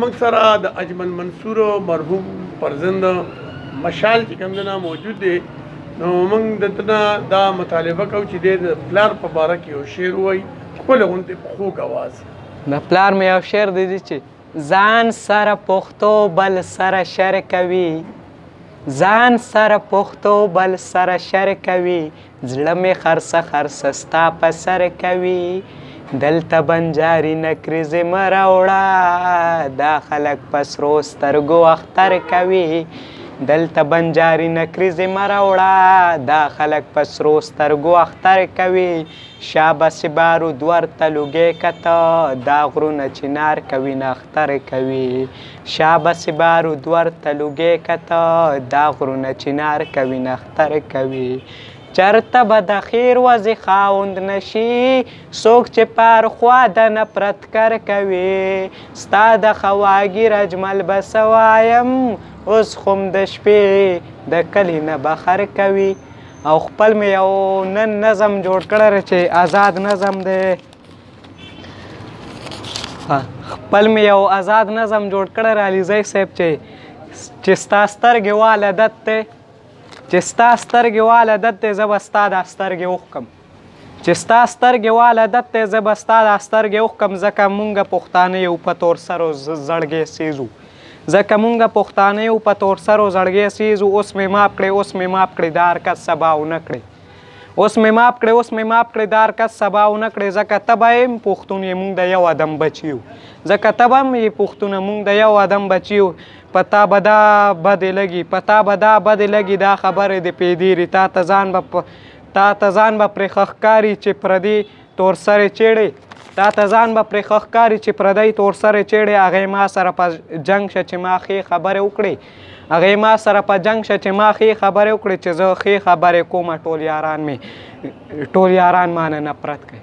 موږ سره د اجمل منصور مرحوم پرزند مشال چې کوم نه موجود دی نو موږ د تنا دا مطالبه کوو چې د پلار په باره کې یو شعر وایي خپل غونډې په خوږ اواز د پلار مې یو شعر دی چې ځان سره پښتو بل سره شر کوي ځان سره پښتو بل سره شر کوي زړه مې خرڅه خرڅه ستا په سر کوي دلته بنجاري نکریزې مه راوړه دا خلک په سرو سترګو اختر کوي دلته بنجاري نکریزې مه راوړه دا خلک په سرو سترګو اختر کوي شابه سې بارود ورته لوګی کته دا غرونه چنار کوي نه اختر کوي شابه سې بارود ورته لوګی کته دا غرونه چنار کوي نه تر کوي چرته به د خیر وځي خاوند نشي څوک چې پر خوا د نفرت کر کوي ستا د خواږي رجمل به سوایم اوس خوم د شپې د کلی نه بخر کوي او خپل مې یو نن نظم جوړ کړی چې آزاد نظم دی خپل مې یو آزاد نظم جوړ کړی را علیزی صاحب چې چې ستا سترګې والدت دی چې ستا سترګې وال عادت دی زه به ستا دا سترګې وښکم چې ستا سترګې وال عادت دی زه به ستا دا سترګې وښکم ځکه مونږ پښتانه یو په تور سرو زړګې سیزو ځکه مونږ پښتانه یو په تور سرو زړګې سیزو اوس مې ماپ کړې اوس مې ماپ کړې دا حرکت سبا ونه کړې اوس مې ماپ کړې اوس مې ماپ کړې دا حرکت سبا ونه کړې ځکه ته به هم پښتون یې مونږ د یو ادم بچي یو ځکه ته به هم یې پښتونه مونږ د یو ادم بچي یو په تا به دا بدې لګي په تا به دا بدې لګي دا خبرې دې پېدېري تا ته ځان به په تا ته ځان به پرې ښه ښکاري چې پردي تور سرې چېړې تا ته ځان به پرې ښه ښکاري چې پردی تور سرې چېړې هغې ما سره په جنګ شه چې ما ښې خبرې وکړې هغې ما سره په جنګ شه چې ما ښې خبرې وکړې چې زه ښې خبرې کوم ټول یاران مې ټول یاران ما نه نفرت کوي